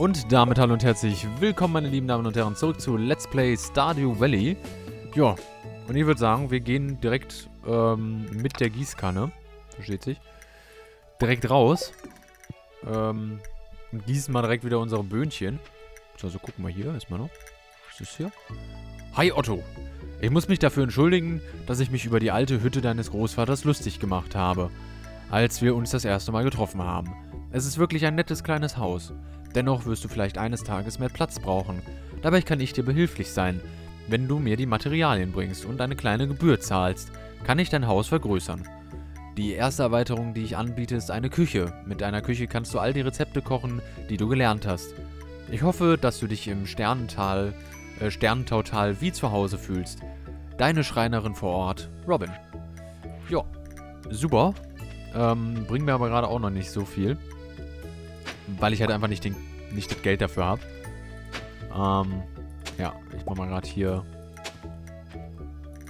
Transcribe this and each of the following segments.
Und damit hallo und herzlich willkommen, meine lieben Damen und Herren, zurück zu Let's Play Stardew Valley. Ja, und ich würde sagen, wir gehen direkt ähm, mit der Gießkanne, versteht sich, direkt raus. Ähm, und gießen mal direkt wieder unsere Böhnchen. Also gucken wir hier erstmal noch. Was ist hier? Hi Otto. Ich muss mich dafür entschuldigen, dass ich mich über die alte Hütte deines Großvaters lustig gemacht habe, als wir uns das erste Mal getroffen haben. Es ist wirklich ein nettes kleines Haus. Dennoch wirst du vielleicht eines Tages mehr Platz brauchen. Dabei kann ich dir behilflich sein. Wenn du mir die Materialien bringst und eine kleine Gebühr zahlst, kann ich dein Haus vergrößern. Die erste Erweiterung, die ich anbiete, ist eine Küche. Mit einer Küche kannst du all die Rezepte kochen, die du gelernt hast. Ich hoffe, dass du dich im Sternental, äh, Sternentautal wie zu Hause fühlst. Deine Schreinerin vor Ort, Robin. Ja, super. Ähm, bringt mir aber gerade auch noch nicht so viel. Weil ich halt einfach nicht, den, nicht das Geld dafür habe. Ähm, ja, ich mach mal gerade hier...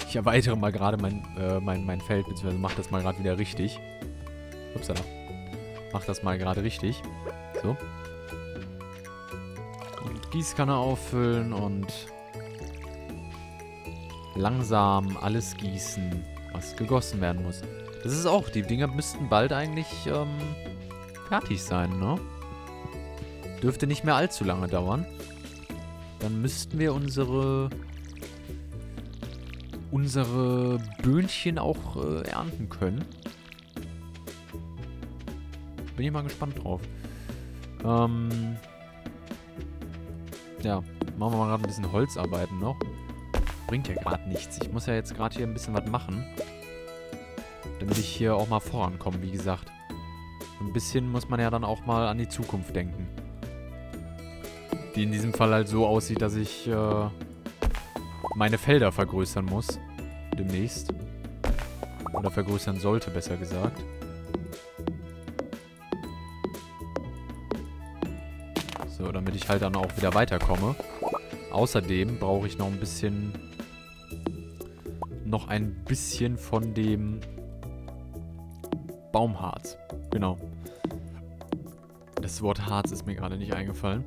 Ich erweitere mal gerade mein, äh, mein, mein Feld, beziehungsweise mach das mal gerade wieder richtig. Upsala. Mach das mal gerade richtig. So. Und Gießkanne auffüllen und langsam alles gießen, was gegossen werden muss. Das ist auch, die Dinger müssten bald eigentlich ähm, fertig sein, ne? Dürfte nicht mehr allzu lange dauern. Dann müssten wir unsere unsere Böhnchen auch äh, ernten können. Bin ich mal gespannt drauf. Ähm, ja, machen wir mal gerade ein bisschen Holzarbeiten noch. Bringt ja gerade nichts. Ich muss ja jetzt gerade hier ein bisschen was machen. Damit ich hier auch mal vorankomme, wie gesagt. Ein bisschen muss man ja dann auch mal an die Zukunft denken. Die in diesem Fall halt so aussieht, dass ich äh, meine Felder vergrößern muss. Demnächst. Oder vergrößern sollte, besser gesagt. So, damit ich halt dann auch wieder weiterkomme. Außerdem brauche ich noch ein bisschen... Noch ein bisschen von dem Baumharz. Genau. Das Wort Harz ist mir gerade nicht eingefallen.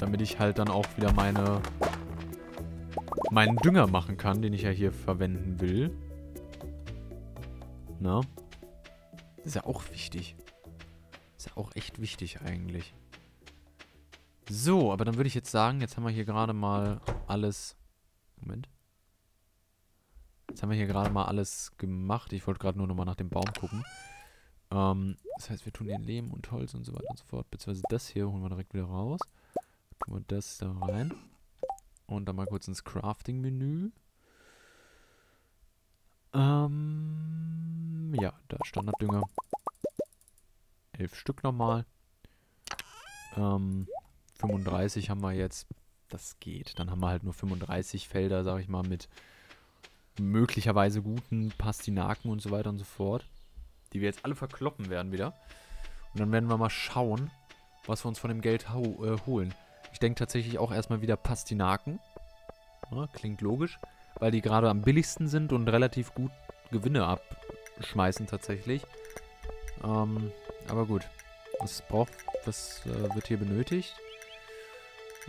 Damit ich halt dann auch wieder meine meinen Dünger machen kann, den ich ja hier verwenden will. Na? Ist ja auch wichtig. ist ja auch echt wichtig eigentlich. So, aber dann würde ich jetzt sagen, jetzt haben wir hier gerade mal alles... Moment. Jetzt haben wir hier gerade mal alles gemacht. Ich wollte gerade nur nochmal nach dem Baum gucken. Ähm, das heißt, wir tun hier Lehm und Holz und so weiter und so fort. Beziehungsweise das hier holen wir direkt wieder raus. Wir das da rein. Und dann mal kurz ins Crafting-Menü. Ähm, ja, da Standarddünger. Elf Stück nochmal. Ähm, 35 haben wir jetzt. Das geht. Dann haben wir halt nur 35 Felder, sag ich mal, mit möglicherweise guten Pastinaken und so weiter und so fort. Die wir jetzt alle verkloppen werden wieder. Und dann werden wir mal schauen, was wir uns von dem Geld äh, holen. Ich denke tatsächlich auch erstmal wieder Pastinaken. Ja, klingt logisch, weil die gerade am billigsten sind und relativ gut Gewinne abschmeißen tatsächlich. Ähm, aber gut. Was braucht, was äh, wird hier benötigt?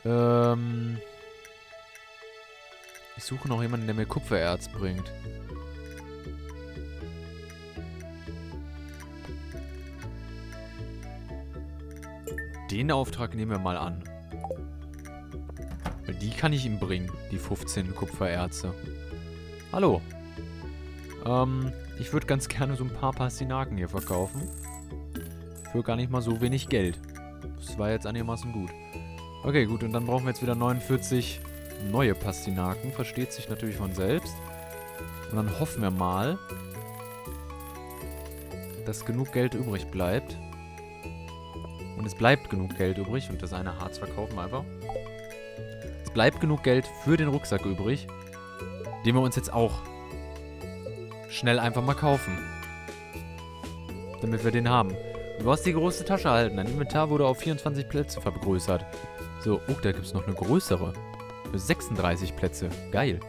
Ähm, ich suche noch jemanden, der mir Kupfererz bringt. Den Auftrag nehmen wir mal an. Die kann ich ihm bringen, die 15 Kupfererze. Hallo. Ähm, ich würde ganz gerne so ein paar Pastinaken hier verkaufen. Für gar nicht mal so wenig Geld. Das war jetzt einigermaßen gut. Okay, gut, und dann brauchen wir jetzt wieder 49 neue Pastinaken. Versteht sich natürlich von selbst. Und dann hoffen wir mal, dass genug Geld übrig bleibt. Und es bleibt genug Geld übrig. Und das eine Harz verkaufen wir einfach. Bleibt genug Geld für den Rucksack übrig. Den wir uns jetzt auch schnell einfach mal kaufen. Damit wir den haben. Du hast die große Tasche erhalten. Dein Inventar wurde auf 24 Plätze vergrößert. So, oh, da gibt es noch eine größere. Für 36 Plätze. Geil.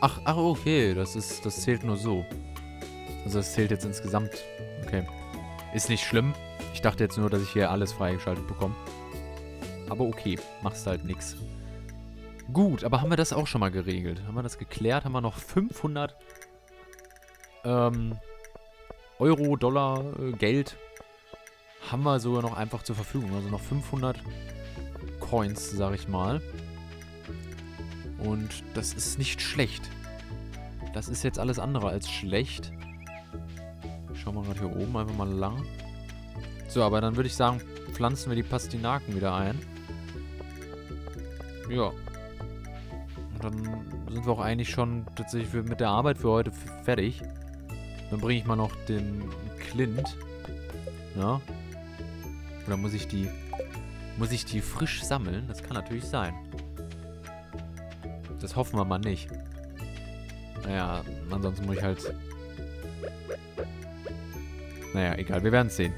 Ach, ach, okay. Das ist, das zählt nur so. Also das zählt jetzt insgesamt. Okay. Ist nicht schlimm. Ich dachte jetzt nur, dass ich hier alles freigeschaltet bekomme. Aber okay, machst halt nix. Gut, aber haben wir das auch schon mal geregelt? Haben wir das geklärt? Haben wir noch 500 ähm, Euro, Dollar, äh, Geld haben wir sogar noch einfach zur Verfügung. Also noch 500 Coins, sag ich mal. Und das ist nicht schlecht. Das ist jetzt alles andere als schlecht. Schauen wir gerade hier oben einfach mal lang. So, aber dann würde ich sagen, pflanzen wir die Pastinaken wieder ein. Ja. Und dann sind wir auch eigentlich schon tatsächlich mit der Arbeit für heute fertig. Dann bringe ich mal noch den Clint. Ja. Oder muss ich die... Muss ich die frisch sammeln? Das kann natürlich sein. Das hoffen wir mal nicht. Naja, ansonsten muss ich halt... Naja, egal. Wir werden es sehen.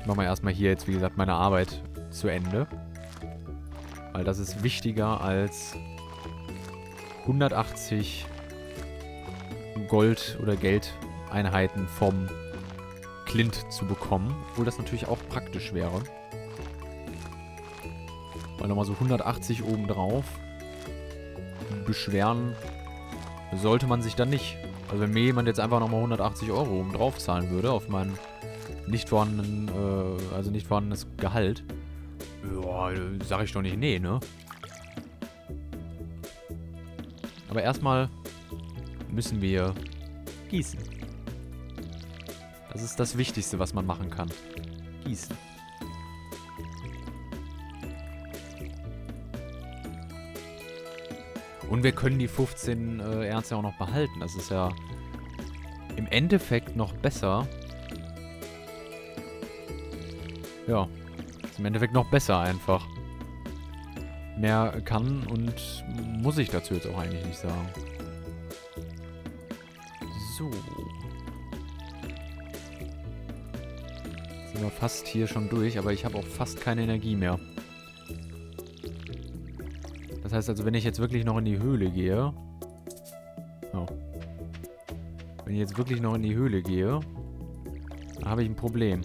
Ich mache mal erstmal hier jetzt, wie gesagt, meine Arbeit zu Ende. Weil das ist wichtiger als 180 Gold- oder Geldeinheiten vom Clint zu bekommen. Obwohl das natürlich auch praktisch wäre. Weil nochmal so 180 obendrauf beschweren sollte man sich dann nicht. Also wenn mir jemand jetzt einfach nochmal 180 Euro obendrauf zahlen würde auf mein nicht vorhandenen, äh, also nicht vorhandenes Gehalt, ja, sag ich doch nicht nee, ne? Aber erstmal müssen wir gießen. Das ist das Wichtigste, was man machen kann. Gießen. Und wir können die 15 äh, Erze auch noch behalten. Das ist ja im Endeffekt noch besser. Ja, im Endeffekt noch besser einfach. Mehr kann und muss ich dazu jetzt auch eigentlich nicht sagen. So. Sind wir fast hier schon durch, aber ich habe auch fast keine Energie mehr. Das heißt also, wenn ich jetzt wirklich noch in die Höhle gehe... Oh. Wenn ich jetzt wirklich noch in die Höhle gehe, habe ich ein Problem.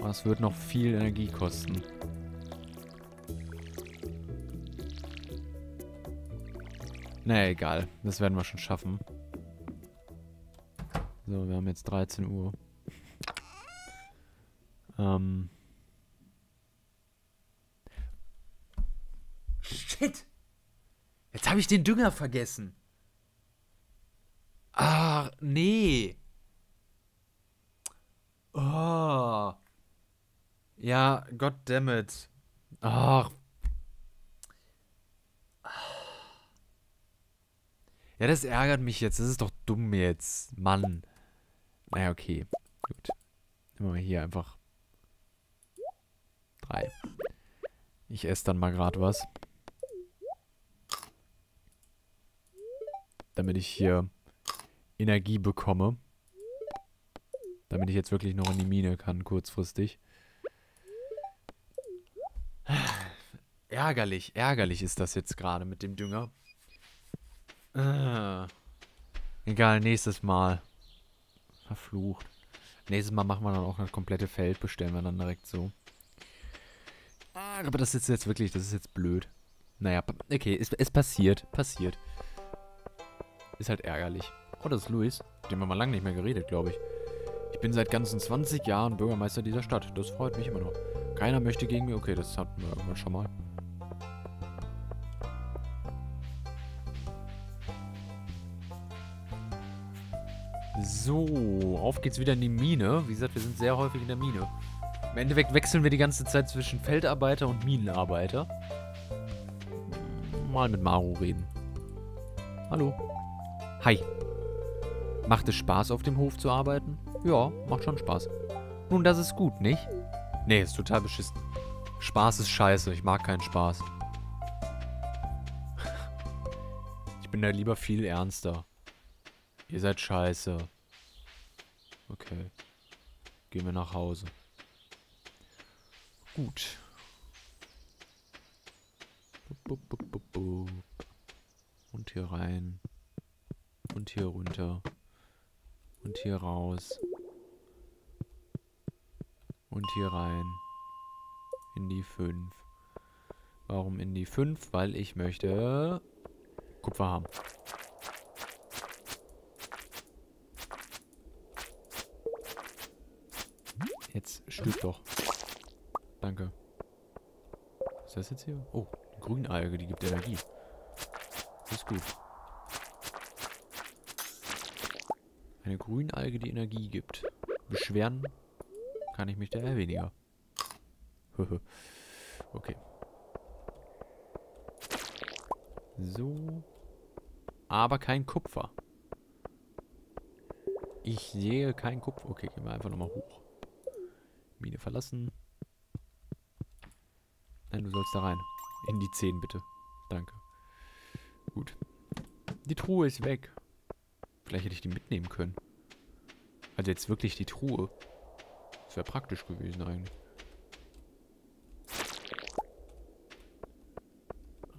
Das wird noch viel Energie kosten. Naja, egal. Das werden wir schon schaffen. So, wir haben jetzt 13 Uhr. Ähm... Shit. Jetzt habe ich den Dünger vergessen. Ach, nee. Oh. Ja, goddammit. Ach. Ja, das ärgert mich jetzt. Das ist doch dumm jetzt. Mann. Naja, okay. Gut. Nehmen wir hier einfach drei. Ich esse dann mal gerade was. damit ich hier Energie bekomme. Damit ich jetzt wirklich noch in die Mine kann, kurzfristig. Ärgerlich, ärgerlich ist das jetzt gerade mit dem Dünger. Ah. Egal, nächstes Mal. Verflucht. Nächstes Mal machen wir dann auch das komplette Feld, bestellen wir dann direkt so. Ah, aber das ist jetzt wirklich, das ist jetzt blöd. Naja, okay, es, es passiert, passiert. Ist halt ärgerlich. Oh, das ist Luis. Mit dem haben wir lange nicht mehr geredet, glaube ich. Ich bin seit ganzen 20 Jahren Bürgermeister dieser Stadt. Das freut mich immer noch. Keiner möchte gegen mich. Okay, das hatten wir irgendwann schon mal. So, auf geht's wieder in die Mine. Wie gesagt, wir sind sehr häufig in der Mine. Im Endeffekt wechseln wir die ganze Zeit zwischen Feldarbeiter und Minenarbeiter. Mal mit Maru reden. Hallo. Hi. Macht es Spaß, auf dem Hof zu arbeiten? Ja, macht schon Spaß. Nun, das ist gut, nicht? Nee, ist total beschissen. Spaß ist scheiße. Ich mag keinen Spaß. Ich bin da lieber viel ernster. Ihr seid scheiße. Okay. Gehen wir nach Hause. Gut. Und hier rein. Und hier runter. Und hier raus. Und hier rein. In die 5. Warum in die 5? Weil ich möchte Kupfer haben. Jetzt stirb doch. Danke. Was ist das jetzt hier? Oh, die Grünalge, die gibt Energie. Das ist gut. Eine Grünalge, die Energie gibt. Beschweren kann ich mich da eher weniger. okay. So. Aber kein Kupfer. Ich sehe kein Kupfer. Okay, gehen wir einfach nochmal hoch. Mine verlassen. Nein, du sollst da rein. In die 10 bitte. Danke. Gut. Die Truhe ist weg. Vielleicht hätte ich die mitnehmen können. Also jetzt wirklich die Truhe. Wäre praktisch gewesen eigentlich.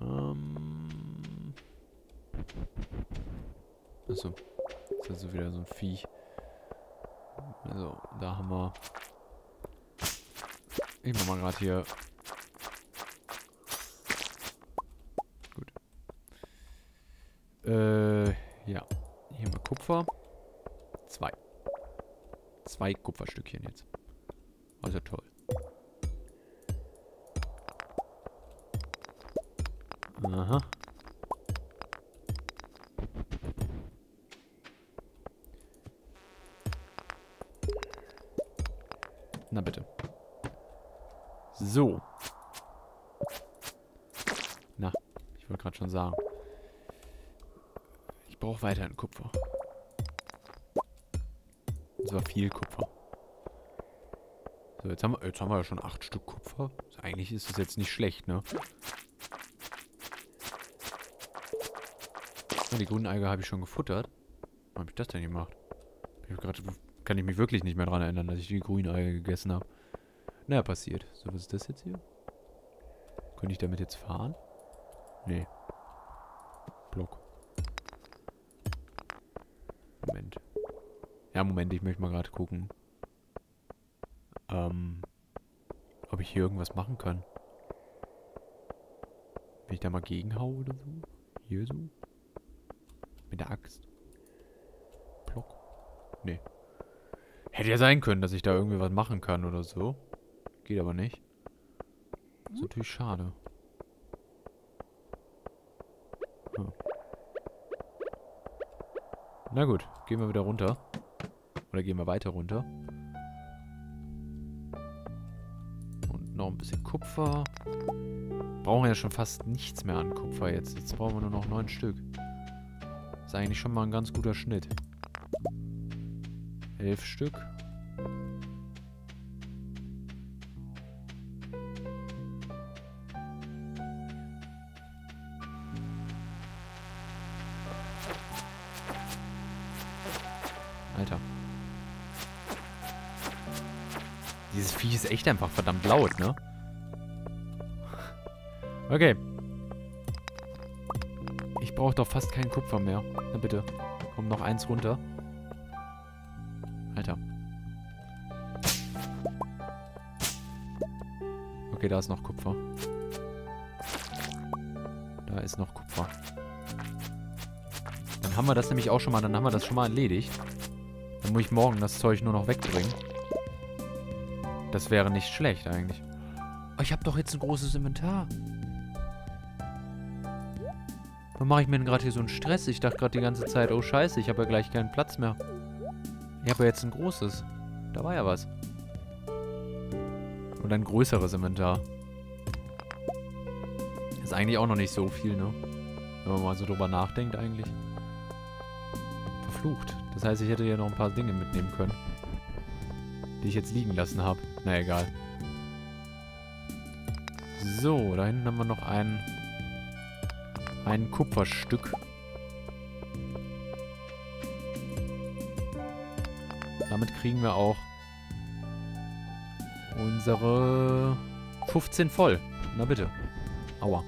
Ähm. Achso. Das ist also wieder so ein Viech. Also, da haben wir ich mach mal gerade hier. Gut. Äh, ja. Hier haben wir Kupfer. Zwei. Zwei Kupferstückchen jetzt. Also toll. Aha. Na bitte. So. Na, ich wollte gerade schon sagen. Ich brauche weiterhin Kupfer. Das war viel Kupfer. Jetzt haben wir, jetzt haben wir ja schon acht Stück Kupfer. Also eigentlich ist das jetzt nicht schlecht, ne? Oh, die Grünalge habe ich schon gefuttert. Warum habe ich das denn gemacht? Ich grad, kann ich mich wirklich nicht mehr daran erinnern, dass ich die Grünalge gegessen habe. Naja, passiert. So, was ist das jetzt hier? Könnte ich damit jetzt fahren? Nee. Block. Moment. Ja, Moment, ich möchte mal gerade gucken. Ähm, ob ich hier irgendwas machen kann. Wenn ich da mal gegenhau oder so. Hier so. Mit der Axt. Block. Nee. Hätte ja sein können, dass ich da irgendwie was machen kann oder so. Geht aber nicht. Ist natürlich schade. Hm. Na gut, gehen wir wieder runter. Oder gehen wir weiter runter. Kupfer. Brauchen wir ja schon fast nichts mehr an Kupfer jetzt. Jetzt brauchen wir nur noch neun Stück. Ist eigentlich schon mal ein ganz guter Schnitt. Elf Stück. Alter. Dieses Viech ist echt einfach verdammt laut, ne? Okay. Ich brauche doch fast keinen Kupfer mehr. Na bitte. Kommt noch eins runter. Alter. Okay, da ist noch Kupfer. Da ist noch Kupfer. Dann haben wir das nämlich auch schon mal, dann haben wir das schon mal erledigt. Dann muss ich morgen das Zeug nur noch wegbringen. Das wäre nicht schlecht eigentlich. Oh, ich habe doch jetzt ein großes Inventar. Warum mache ich mir denn gerade hier so einen Stress? Ich dachte gerade die ganze Zeit, oh scheiße, ich habe ja gleich keinen Platz mehr. Ich habe ja jetzt ein großes. Da war ja was. Und ein größeres Inventar. Ist eigentlich auch noch nicht so viel, ne? Wenn man mal so drüber nachdenkt eigentlich. Verflucht. Das heißt, ich hätte ja noch ein paar Dinge mitnehmen können. Die ich jetzt liegen lassen habe. Na egal. So, da hinten haben wir noch ein, ein Kupferstück. Damit kriegen wir auch unsere 15 voll. Na bitte. Aua.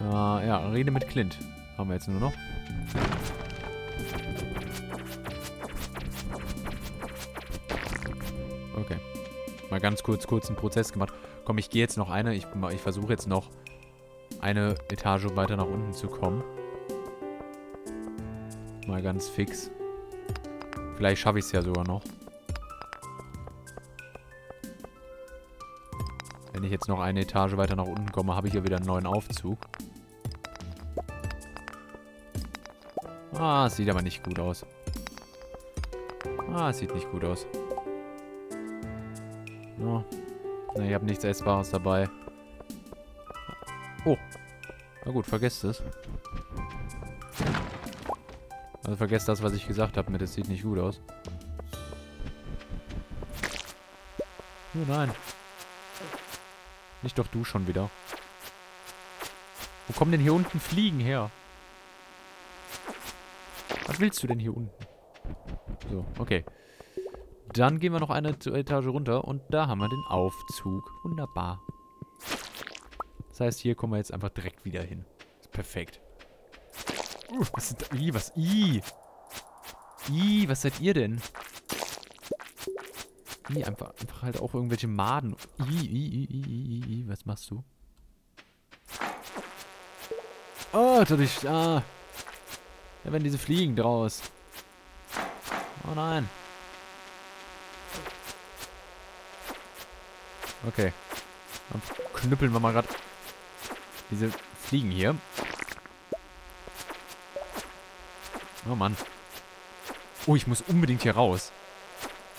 Äh, ja, rede mit Clint. Haben wir jetzt nur noch. Okay. Mal ganz kurz, kurz einen Prozess gemacht. Komm, ich gehe jetzt noch eine. Ich, ich versuche jetzt noch eine Etage weiter nach unten zu kommen. Mal ganz fix. Vielleicht schaffe ich es ja sogar noch. Wenn ich jetzt noch eine Etage weiter nach unten komme, habe ich ja wieder einen neuen Aufzug. Ah, sieht aber nicht gut aus. Ah, sieht nicht gut aus. Oh. Ne, ich habe nichts Essbares dabei. Oh. Na gut, vergesst es. Also vergesst das, was ich gesagt habe mit, es sieht nicht gut aus. Oh nein. Nicht doch du schon wieder. Wo kommen denn hier unten Fliegen her? Was willst du denn hier unten? So, okay. Dann gehen wir noch eine Etage runter und da haben wir den Aufzug. Wunderbar. Das heißt, hier kommen wir jetzt einfach direkt wieder hin. Ist perfekt. Uh, was sind da? Ih, was? Ih. Ih, was seid ihr denn? Ih, einfach, einfach halt auch irgendwelche Maden. Ih, ih, ih, ih, ih, was machst du? Oh, dadurch, ah. Da werden diese Fliegen draus. Oh nein. Okay. Dann knüppeln wir mal gerade diese Fliegen hier. Oh Mann. Oh, ich muss unbedingt hier raus.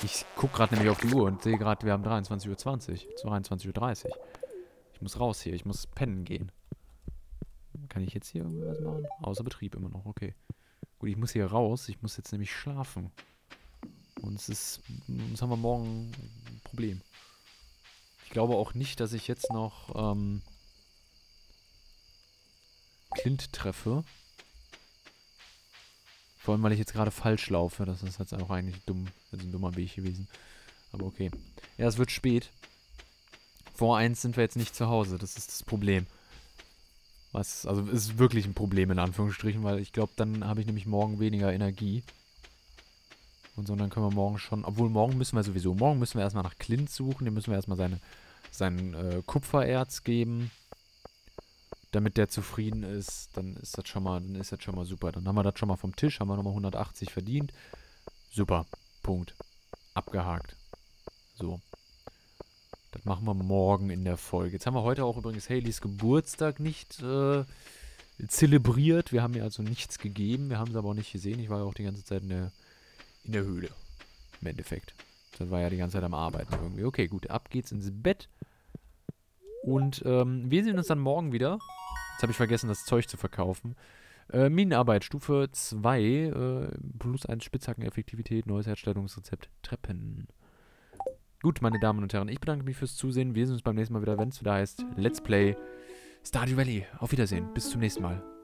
Ich gucke gerade nämlich auf die Uhr und sehe gerade, wir haben 23.20 Uhr. 22.30 Uhr. Ich muss raus hier. Ich muss pennen gehen. Kann ich jetzt hier irgendwas machen? Außer Betrieb immer noch. Okay. Gut, ich muss hier raus. Ich muss jetzt nämlich schlafen. Und es ist... Sonst haben wir morgen ein Problem. Ich glaube auch nicht, dass ich jetzt noch ähm, Clint treffe. Vor allem, weil ich jetzt gerade falsch laufe. Das ist jetzt auch eigentlich dumm. Das ist ein dummer Weg gewesen. Aber okay. Ja, es wird spät. Vor eins sind wir jetzt nicht zu Hause. Das ist das Problem. Was, also es ist wirklich ein Problem in Anführungsstrichen, weil ich glaube, dann habe ich nämlich morgen weniger Energie. Und dann können wir morgen schon, obwohl morgen müssen wir sowieso, morgen müssen wir erstmal nach Clint suchen, dem müssen wir erstmal seine, sein äh, Kupfererz geben damit der zufrieden ist, dann ist das schon mal, dann ist das schon mal super. Dann haben wir das schon mal vom Tisch, haben wir nochmal 180 verdient. Super. Punkt. Abgehakt. So. Das machen wir morgen in der Folge. Jetzt haben wir heute auch übrigens Haleys Geburtstag nicht äh, zelebriert. Wir haben ihr also nichts gegeben. Wir haben sie aber auch nicht gesehen. Ich war ja auch die ganze Zeit in der, in der Höhle. Im Endeffekt. Das war ja die ganze Zeit am Arbeiten irgendwie. Okay, gut. Ab geht's ins Bett. Und ähm, wir sehen uns dann morgen wieder. Jetzt habe ich vergessen, das Zeug zu verkaufen. Äh, Minenarbeit, Stufe 2, äh, plus 1 Spitzhackeneffektivität, neues Herstellungsrezept, Treppen. Gut, meine Damen und Herren, ich bedanke mich fürs Zusehen. Wir sehen uns beim nächsten Mal wieder, wenn es wieder heißt Let's Play Stardew Valley. Auf Wiedersehen, bis zum nächsten Mal.